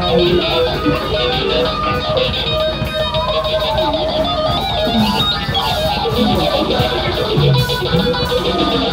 Thank you.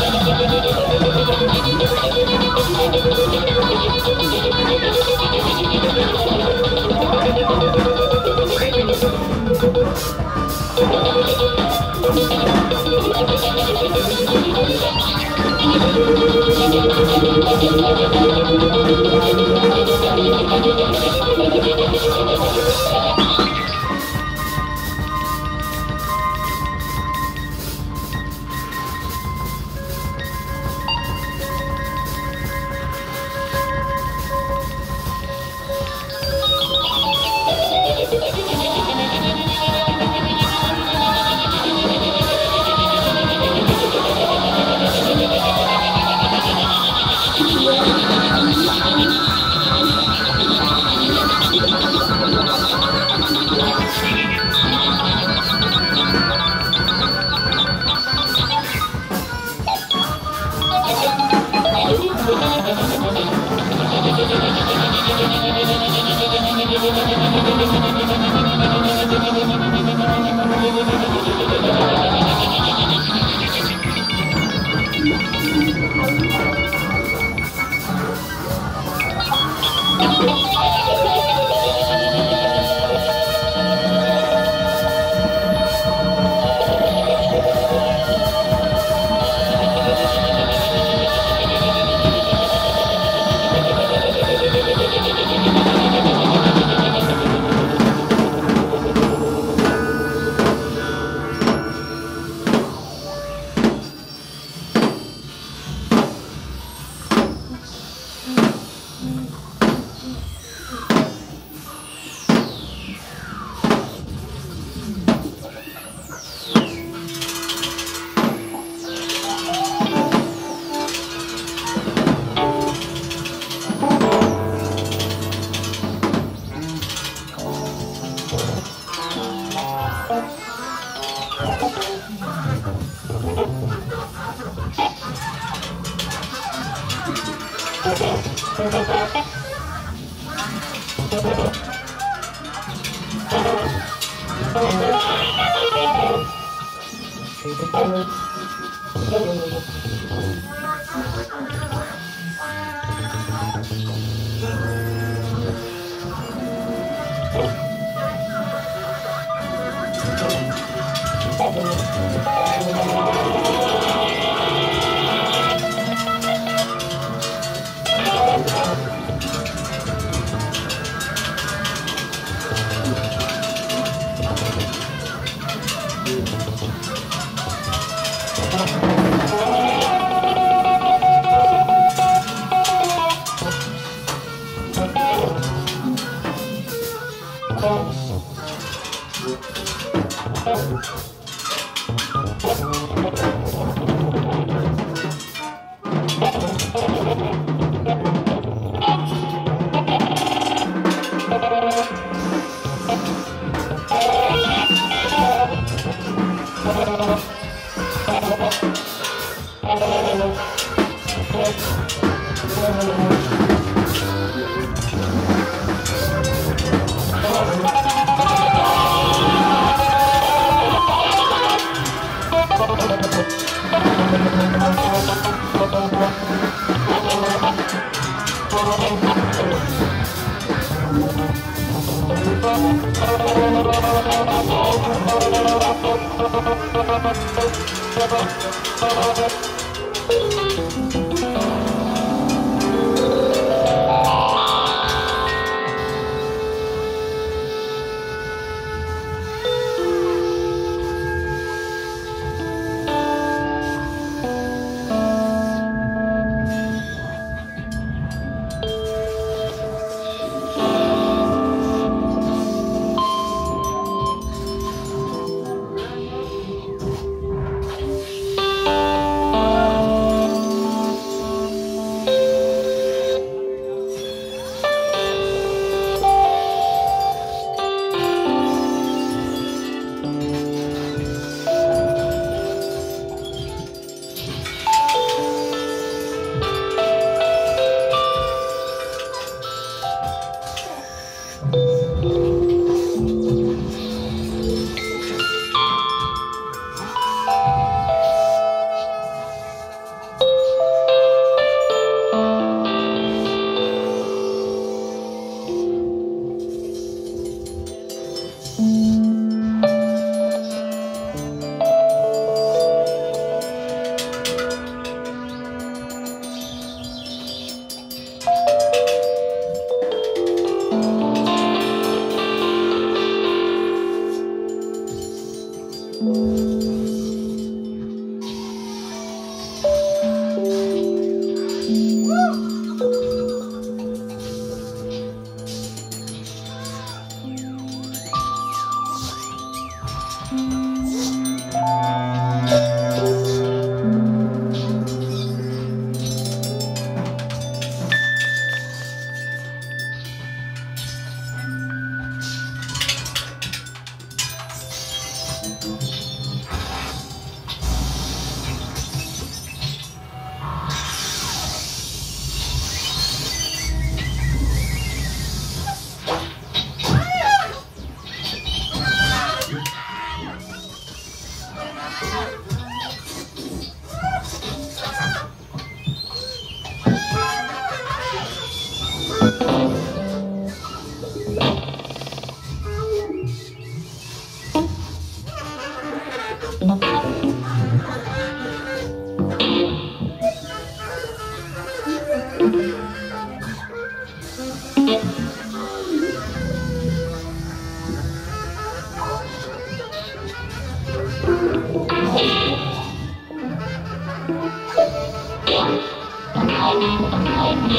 Thank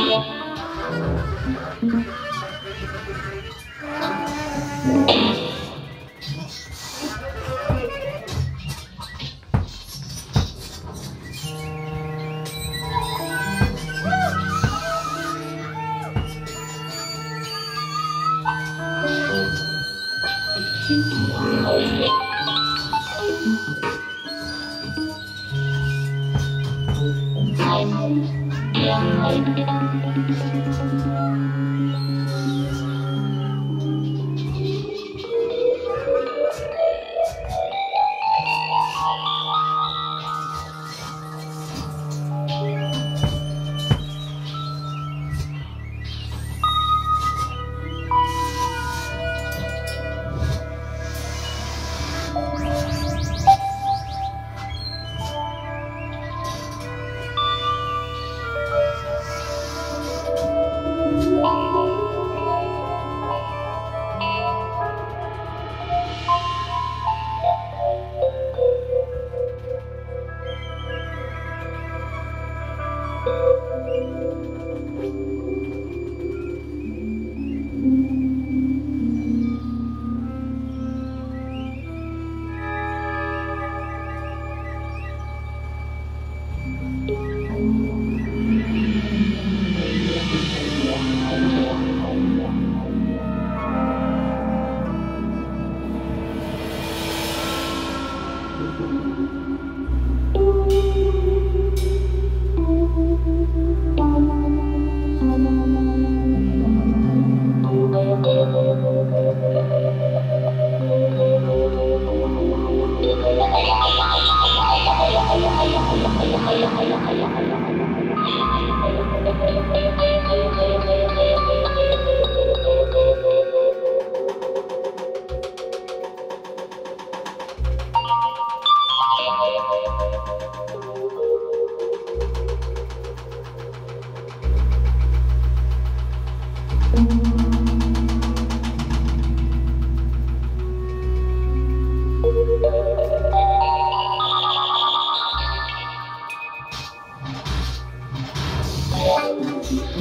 you.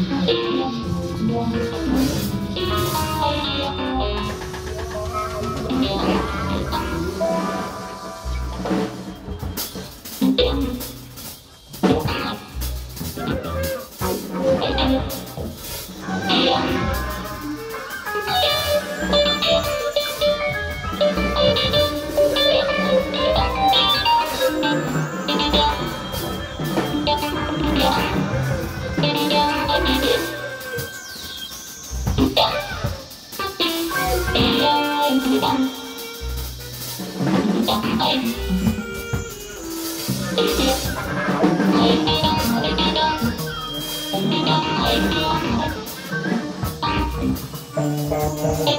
Thank you. Tchau.